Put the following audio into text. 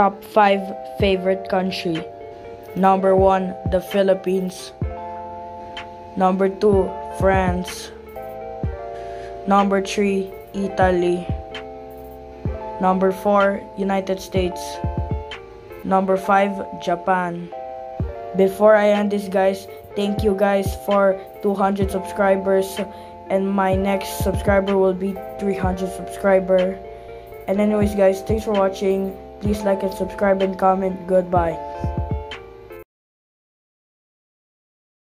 top 5 favorite country. Number 1, the Philippines. Number 2, France. Number 3, Italy. Number 4, United States. Number 5, Japan. Before I end this guys, thank you guys for 200 subscribers and my next subscriber will be 300 subscriber. And anyways guys, thanks for watching. Please like and subscribe and comment. Goodbye.